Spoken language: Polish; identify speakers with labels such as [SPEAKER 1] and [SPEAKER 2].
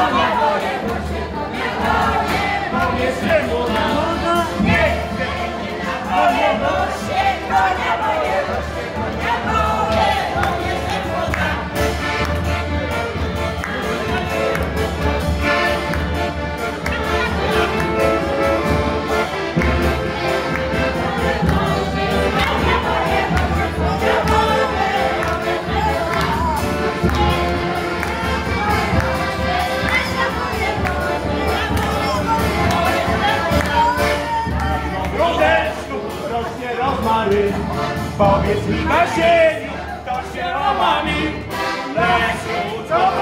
[SPEAKER 1] Amen. Powiedz mi Basieniu, to się omami Lecz co